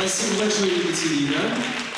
Voici Wojciech Vitilina.